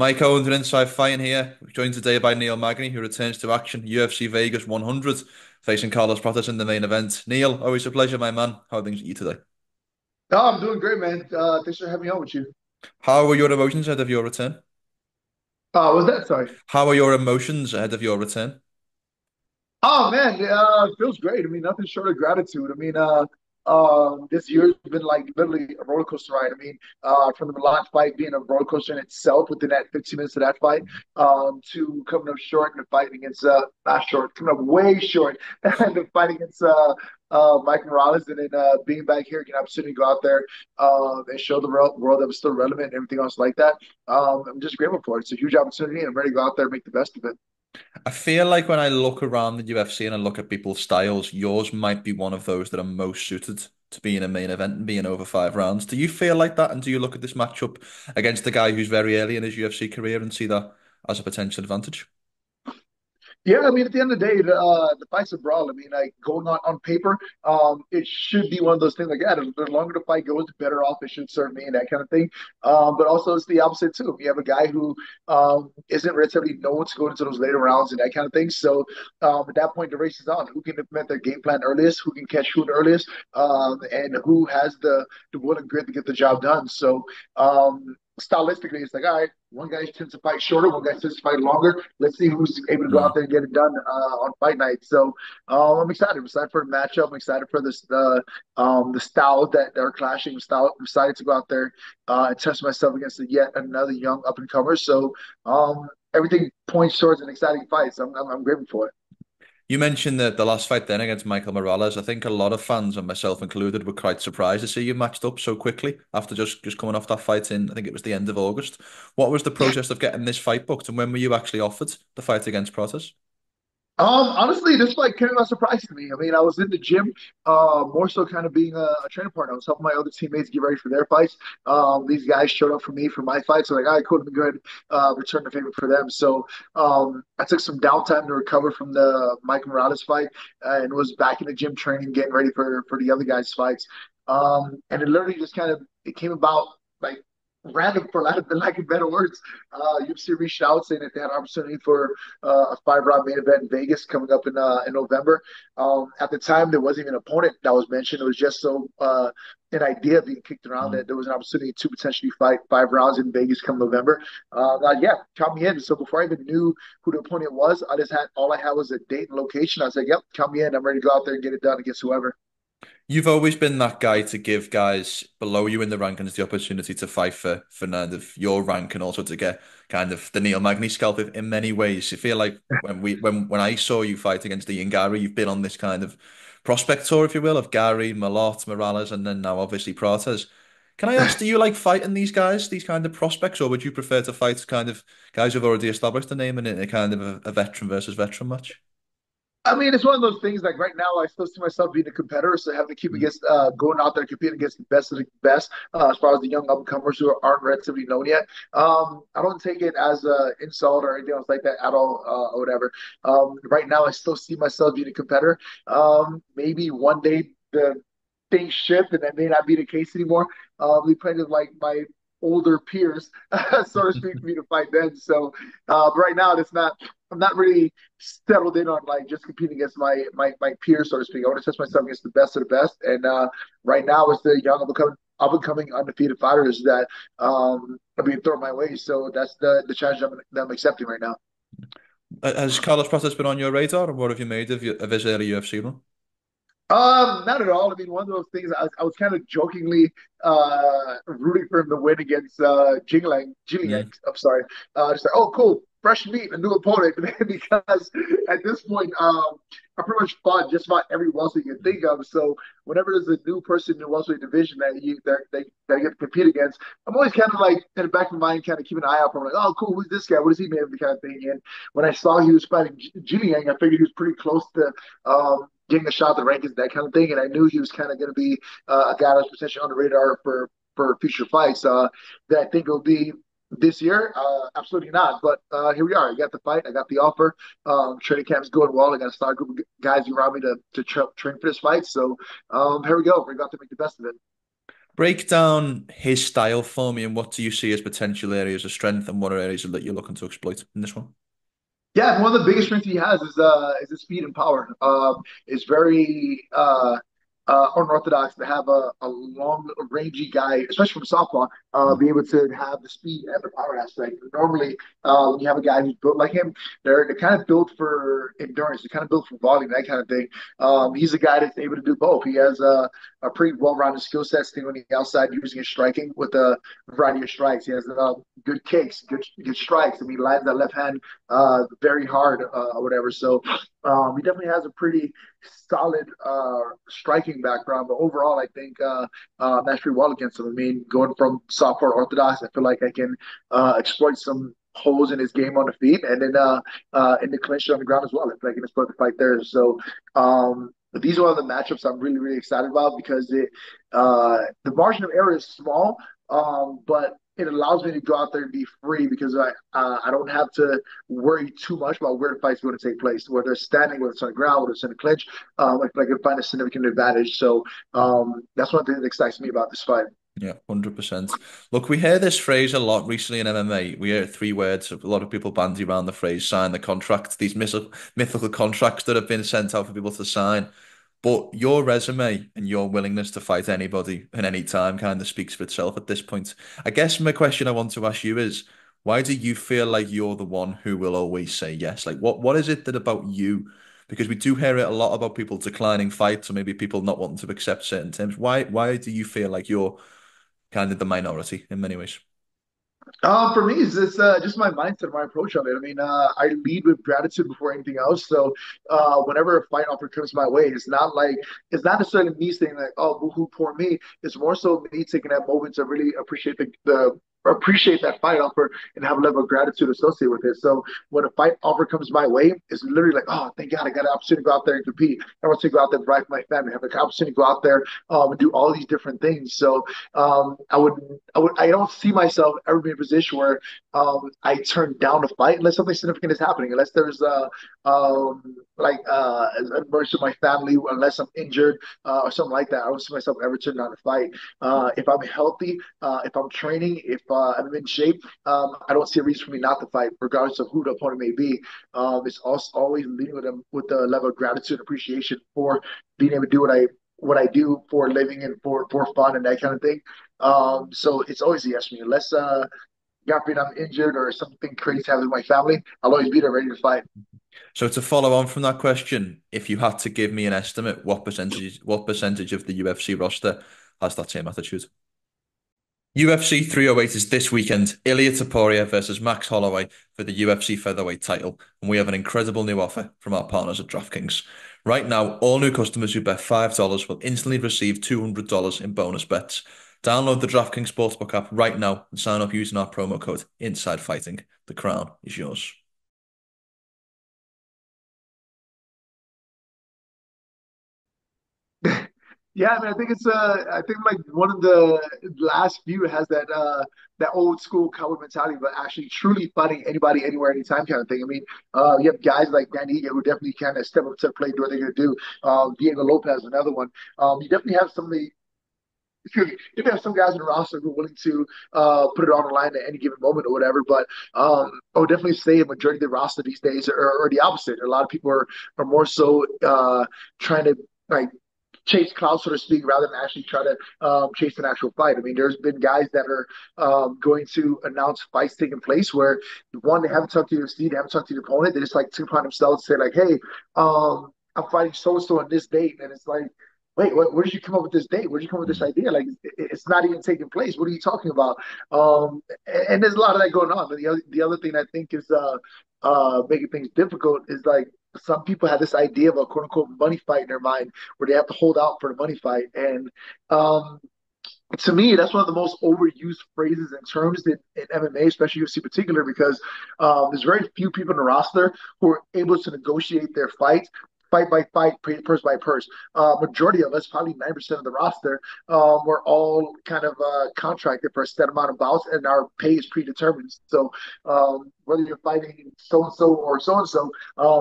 Mike Owens and Inside Fighting here, joined today by Neil Magny, who returns to action, UFC Vegas 100, facing Carlos Prates in the main event. Neil, always a pleasure, my man. How are things with you today? Oh, I'm doing great, man. Uh, thanks for having me on with you. How were your emotions ahead of your return? Uh, was that sorry? How are your emotions ahead of your return? Oh man, uh, feels great. I mean, nothing short of gratitude. I mean, uh, um, this year's been like literally a roller coaster ride. I mean, uh, from the Malott fight being a roller coaster in itself within that 15 minutes of that fight, um, to coming up short in the fight against uh, not short, coming up way short and the fight against uh, uh, Mike Morales, and then uh, being back here, getting an opportunity to go out there uh, and show the world, world that was still relevant and everything else like that. Um, I'm just grateful for it. It's a huge opportunity, and I'm ready to go out there and make the best of it. I feel like when I look around the UFC and I look at people's styles, yours might be one of those that are most suited to being a main event and being over five rounds. Do you feel like that? And do you look at this matchup against the guy who's very early in his UFC career and see that as a potential advantage? Yeah, I mean, at the end of the day, the, uh, the fight's a brawl. I mean, like going on on paper, um, it should be one of those things like, yeah, the, the longer the fight goes, the better off it should serve me and that kind of thing. Um, but also it's the opposite too. You have a guy who um, isn't relatively known to go into those later rounds and that kind of thing. So um, at that point, the race is on. Who can implement their game plan earliest? Who can catch who earliest? Um, and who has the the will and grit to get the job done? So um, stylistically, it's like, all right, one guy tends to fight shorter, one guy tends to fight longer. Let's see who's able to go out there and get it done uh, on fight night. So uh, I'm excited. I'm excited for the matchup. I'm excited for this the um, the styles that are clashing. Style. I'm excited to go out there uh, and test myself against yet another young up and comer. So um, everything points towards an exciting fight. So I'm, I'm, I'm grateful for it. You mentioned that the last fight then against Michael Morales. I think a lot of fans, and myself included, were quite surprised to see you matched up so quickly after just, just coming off that fight in, I think it was the end of August. What was the process of getting this fight booked, and when were you actually offered the fight against Prates? Um, honestly, this fight came as a surprise to me. I mean, I was in the gym, uh, more so kind of being a, a training partner. I was helping my other teammates get ready for their fights. Um, these guys showed up for me for my fight, so like, I couldn't go ahead uh, return the favor for them. So um, I took some downtime to recover from the Mike Morales fight uh, and was back in the gym training, getting ready for for the other guys' fights. Um, and it literally just kind of it came about like random for lack of, lack of better words. Uh, UFC reached out saying that they had an opportunity for uh, a five round main event in Vegas coming up in uh, in November. Um, at the time, there wasn't even an opponent that was mentioned. It was just so uh, an idea being kicked around Mm. that there was an opportunity to potentially fight five rounds in Vegas come November. Uh, uh, yeah, count me in. So before I even knew who the opponent was, I just had all I had was a date and location. I said, "Yep, count me in. I'm ready to go out there and get it done against whoever." You've always been that guy to give guys below you in the rankings the opportunity to fight for for kind of your rank and also to get kind of the Neil Magny scalp in many ways. You feel like when we when when I saw you fight against Ian Garry, you've been on this kind of prospect tour, if you will, of Garry, Malott, Morales, and then now obviously Prates. Can I ask, do you like fighting these guys, these kind of prospects, or would you prefer to fight kind of guys who've already established a name in a kind of a, a veteran versus veteran match? I mean, it's one of those things like right now, I still see myself being a competitor, so having to keep Mm. against uh, going out there competing against the best of the best, uh, as far as the young up and comers who aren't relatively known yet. Um, I don't take it as an insult or anything else like that at all, uh, or whatever. Um, right now, I still see myself being a competitor. Um, maybe one day the things shift and that may not be the case anymore. Uh, we played with like my older peers, so to speak, for me to fight then. So, uh, right now, it's not. I'm not really settled in on like just competing against my my my peers, so to speak. I want to test myself against the best of the best, and uh, right now it's the young up and coming up and coming undefeated fighters that um, are being thrown my way. So that's the the challenge I'm, that I'm accepting right now. Uh, Has Carlos Prates been on your radar, or what have you made of, your, of his early UFC run? Um, not at all. I mean, one of those things I was, I was kind of jokingly uh rooting for him to win against uh Jingling, Jiliang. Mm. I'm sorry. Uh, just like, oh, cool, fresh meat, a new opponent. because at this point, um, I pretty much fought just about every welterweight you can think of. So whenever there's a new person in the welterweight division that you that they that I get to compete against, I'm always kind of like in the back of my mind, kind of keeping an eye out for. him, like, oh, cool, who's this guy? What is he made of? The kind of thing. And when I saw he was fighting Jiliang, I figured he was pretty close to. Um, getting a shot at the rankings, that kind of thing. And I knew he was kind of going to be uh, a guy that was potentially on the radar for for future fights. Uh, that I think will be this year. Uh, absolutely not. But uh, here we are. I got the fight. I got the offer. Um, training camp's going well. I got a star group of guys around me to to tra- train for this fight. So um, here we go. We're about to make the best of it. Break down his style for me and what do you see as potential areas of strength and what are areas that you're looking to exploit in this one? Yeah, one of the biggest strengths he has is uh is his speed and power. Um, it's very uh uh unorthodox to have a, a long rangy guy, especially from southpaw, uh, be able to have the speed and the power aspect. Normally, uh, when you have a guy who's built like him, they're they're kind of built for endurance, they're kind of built for volume, that kind of thing. Um, he's a guy that's able to do both. He has a, a pretty well-rounded skill set, staying on the outside, using his striking with a variety of strikes. He has uh, good kicks, good good strikes. I mean, he lands that left hand uh, very hard uh, or whatever. So um, he definitely has a pretty solid uh, striking background. But overall, I think uh, uh, matched pretty well against him. I mean, going from southpaw orthodox, I feel like I can uh, exploit some holes in his game on the feet, and then uh, uh, in the clinch on the ground as well. I feel like I can exploit the fight there. So. Um, these are the matchups I'm really, really excited about because it, uh, the margin of error is small, um, but it allows me to go out there and be free because I uh, I don't have to worry too much about where the fight's going to take place, whether it's standing, whether it's on the ground, whether it's in a clinch. Um, I, I can find a significant advantage. So um, that's one thing that excites me about this fight. Yeah, 100%. Look, we hear this phrase a lot recently in MMA. We hear three words. A lot of people bandy around the phrase sign the contract, these mythical contracts that have been sent out for people to sign. But your resume and your willingness to fight anybody at any time kind of speaks for itself at this point. I guess my question I want to ask you is, why do you feel like you're the one who will always say yes? Like, what what is it that about you? Because we do hear it a lot about people declining fights or maybe people not wanting to accept certain terms. Why why do you feel like you're kind of the minority in many ways? Uh, for me, it's just uh, just my mindset, my approach on it. I mean, uh, I lead with gratitude before anything else. So, uh, whenever a fight offer comes my way, it's not like it's not necessarily me saying like, "Oh, boo-hoo, poor me." It's more so me taking that moment to really appreciate the the appreciate that fight offer and have a level of gratitude associated with it. So when a fight offer comes my way, it's literally like, oh, thank God, I got an opportunity to go out there and compete. I want to go out there and provide my family, have an opportunity to go out there um, and do all these different things. So um, I would, I would, I don't see myself ever being in a position where um, I turn down a fight unless something significant is happening, unless there's a, um, like uh, an emergency my family, unless I'm injured uh, or something like that. I don't see myself ever turning down a fight. Uh, if I'm healthy, uh, if I'm training, if uh, I'm in shape, um, I don't see a reason for me not to fight, regardless of who the opponent may be. Um, it's also always leading with them with the level of gratitude and appreciation for being able to do what I what I do for a living and for for fun and that kind of thing. Um, so it's always a yes for me. Unless uh, God forbid I'm injured or something crazy happens with my family, I'll always be there ready to fight. So to follow on from that question, if you had to give me an estimate, what percentage what percentage of the UFC roster has that same attitude? UFC 308 is this weekend. Ilia Topuria versus Max Holloway for the UFC featherweight title. And we have an incredible new offer from our partners at DraftKings. Right now, all new customers who bet $5 will instantly receive $200 in bonus bets. Download the DraftKings Sportsbook app right now and sign up using our promo code Inside Fighting. The crown is yours. Yeah, I mean, I think it's uh, I think like one of the last few has that uh that old school cowboy mentality, but actually truly fighting anybody, anywhere, anytime kind of thing. I mean, uh, you have guys like Dan Ige who definitely kind of step up to plate, do what they're gonna do. Um, Diego Lopes, another one. Um, you definitely have some of the excuse me, you have some guys in the roster who are willing to uh, put it on the line at any given moment or whatever. But um, I would definitely say a majority of the roster these days are, are the opposite. A lot of people are, are more so uh, trying to like chase clout, so to speak, rather than actually try to um, chase an actual fight. I mean, there's been guys that are um, going to announce fights taking place where one, they haven't talked to the UFC, they haven't talked to the opponent, they just like took upon themselves to say like, hey, um, I'm fighting so and so on this date, and it's like. Wait, where, where did you come up with this date? Where did you come up with this idea? Like, it, it's not even taking place. What are you talking about? Um, and, and, there's a lot of that going on. But the other, the other thing I think is uh, uh, making things difficult is like some people have this idea of a quote unquote money fight in their mind where they have to hold out for the money fight. And um, to me, that's one of the most overused phrases and terms in, in MMA, especially UFC in particular, because um, there's very few people in the roster who are able to negotiate their fights fight by fight, purse by purse. Uh, majority of us, probably 9% of the roster, um, we're all kind of uh, contracted for a set amount of bouts, and our pay is predetermined. So um, whether you're fighting so and so or so and so,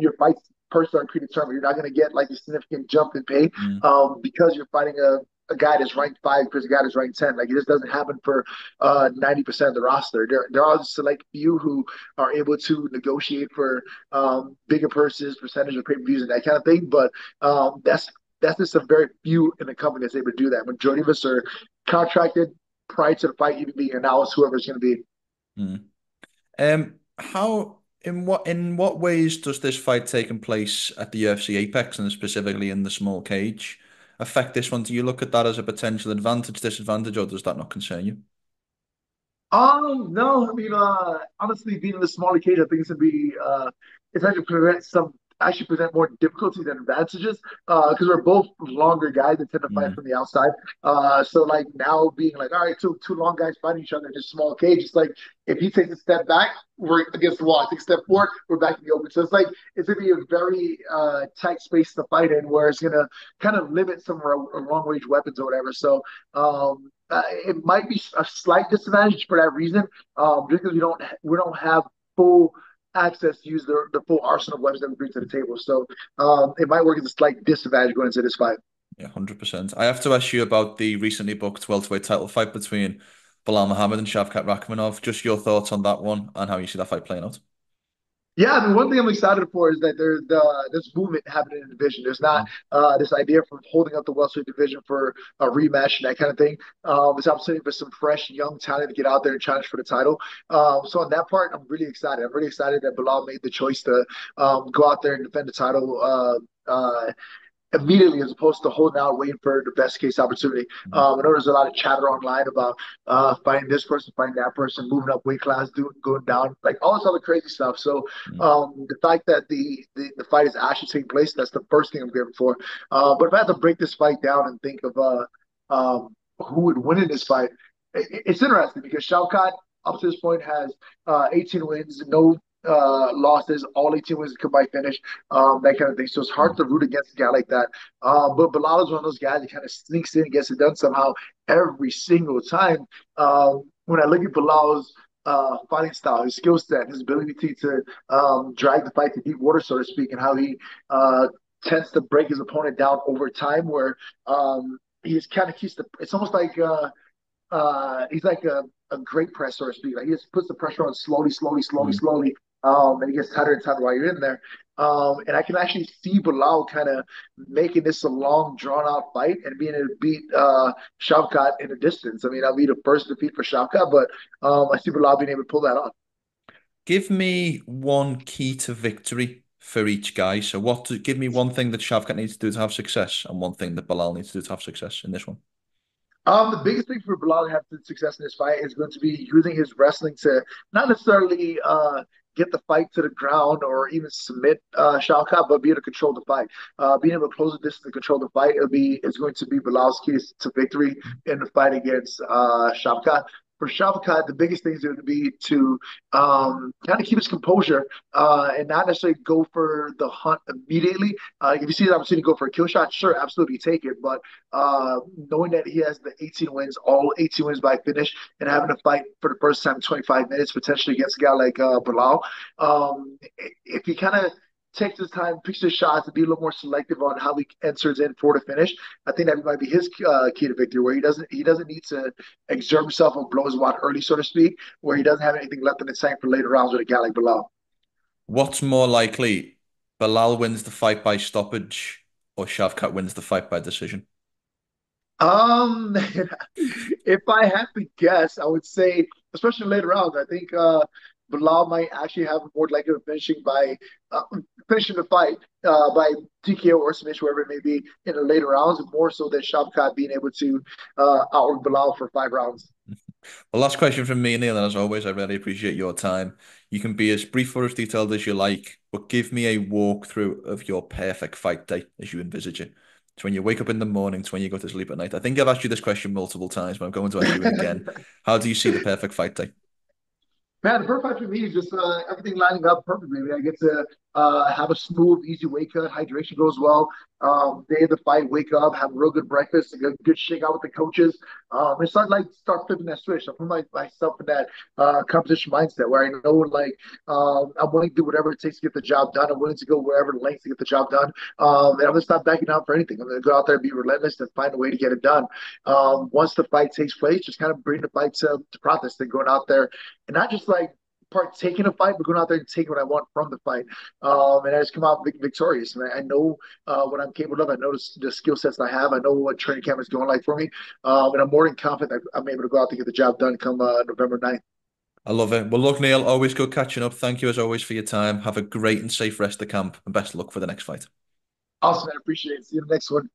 your fights purse are predetermined. You're not going to get like a significant jump in pay mm. um, because you're fighting a a guy that's ranked five because a guy that's ranked 10. Like it just doesn't happen for uh, 90% of the roster. There, there are select few who are able to negotiate for um, bigger purses, percentage of pay-per-views and that kind of thing. But um, that's that's just a very few in the company that's able to do that. Majority of us are contracted prior to the fight even being announced, whoever it's going to be. Mm. Um, how in what in what ways does this fight taking place at the UFC Apex and specifically in the small cage affect this one? Do you look at that as a potential advantage, disadvantage, or does that not concern you? Um, no, I mean, uh, honestly, being in the smaller cage, I think it's gonna be uh, it's actually prevent some actually present more difficulties than advantages because uh, we're both longer guys that tend to fight Mm. from the outside. Uh, so like now being like, all right, two two long guys fighting each other in a small cage. It's like if he takes a step back, we're against the wall. I take a step forward, we're back in the open. So it's like it's gonna be a very uh, tight space to fight in, where it's gonna kind of limit some long range weapons or whatever. So um, uh, it might be a slight disadvantage for that reason, um, just because we don't we don't have full access to use the, the full arsenal of weapons that we bring to the table. So um, it might work as a slight disadvantage going into this fight. Yeah, 100%. I have to ask you about the recently booked welterweight title fight between Belal Muhammad and Shavkat Rakhmonov. Just your thoughts on that one and how you see that fight playing out. Yeah, I mean, one thing I'm excited for is that there's uh, this movement happening in the division. There's not uh, this idea from holding up the welterweight division for a rematch and that kind of thing. Um, this opportunity for some fresh, young talent to get out there and challenge for the title. Um, so on that part, I'm really excited. I'm really excited that Belal made the choice to um, go out there and defend the title. Uh, uh, immediately as opposed to holding out waiting for the best case opportunity. Mhm. Um, I know there's a lot of chatter online about uh, finding this person, finding that person, moving up weight class, doing going down, like all this other crazy stuff. So Mhm. um, the fact that the, the the fight is actually taking place, that's the first thing I'm grateful for. Uh, but if I had to break this fight down and think of uh, um, who would win in this fight, it, it's interesting because Shavkat up to this point has uh, 18 wins, no uh, losses, all 18 wins come by finish, um, that kind of thing. So it's hard to root against a guy like that. Uh, but Belal is one of those guys that kind of sneaks in and gets it done somehow every single time. Um, when I look at Belal's uh, fighting style, his skill set, his ability to um, drag the fight to deep water, so to speak, and how he uh, tends to break his opponent down over time, where um, he's kind of keeps the. It's almost like uh, uh, he's like a, a great press, so to speak. Like he just puts the pressure on slowly, slowly, slowly, Mhm. slowly, um, and it gets tighter and tighter while you're in there. Um, and I can actually see Belal kind of making this a long, drawn out fight and being able to beat uh, Shavkat in the distance. I mean, that'll be the first defeat for Shavkat, but um, I see Belal being able to pull that off. Give me one key to victory for each guy. So what to, give me one thing that Shavkat needs to do to have success and one thing that Belal needs to do to have success in this one. Um, the biggest thing for Belal to have success in this fight is going to be using his wrestling to not necessarily uh, get the fight to the ground or even submit uh, Shavkat, but be able to control the fight. Uh, being able to close the distance and control the fight, it'll be it's going to be Belal's to victory in the fight against uh, Shavkat. For Shavkat, the biggest thing is going to be to um, kind of keep his composure uh, and not necessarily go for the hunt immediately. Uh, if you see the opportunity to go for a kill shot, sure, absolutely take it. But uh, knowing that he has the 18 wins, all 18 wins by finish, and having to fight for the first time 25 minutes potentially against a guy like uh, Belal, um, if he kind of takes his time, picks his shots, and be a little more selective on how he enters in for the finish, I think that might be his uh, key to victory, where he doesn't he doesn't need to exert himself and blow his wad early, so to speak, where he doesn't have anything left in the tank for later rounds with a guy like Belal. What's more likely, Belal wins the fight by stoppage or Shavkat wins the fight by decision? Um, if I had to guess, I would say, especially later rounds, I think uh, Belal might actually have more likely of finishing by uh, finishing the fight uh, by TKO or submission, wherever it may be, in the later rounds, more so than Shavkat being able to uh, outwork Belal for five rounds. Well, last question from me, Neil, and as always, I really appreciate your time. You can be as brief or as detailed as you like, but give me a walkthrough of your perfect fight day as you envisage it. To when you wake up in the morning, to when you go to sleep at night. I think I've asked you this question multiple times, but I'm going to ask you it again. How do you see the perfect fight day? Man, the perfect fight for me is just uh, everything lining up perfectly. I get to uh, have a smooth, easy wake up. Hydration goes well. Um, day of the fight, wake up, have a real good breakfast, a good, good shake out with the coaches. Um, and start like start flipping that switch. I put my, myself in that uh, competition mindset where I know like um, I'm willing to do whatever it takes to get the job done. I'm willing to go wherever lengths to get the job done. Um, and I'm gonna stop backing out for anything. I'm gonna go out there and be relentless and find a way to get it done. Um, once the fight takes place, just kind of bring the fight to, to process. Then going out there and not just like partake in a fight, but going out there and taking what I want from the fight. Um, and I just come out victorious. And I, I know uh, what I'm capable of. I know the, the skill sets I have. I know what training camp is going like for me. Um, and I'm more than confident that I'm able to go out to get the job done come uh, November 9th. I love it. Well, look, Neil, always good catching up. Thank you as always for your time. Have a great and safe rest of the camp and best luck for the next fight. Awesome. I appreciate it. See you in the next one.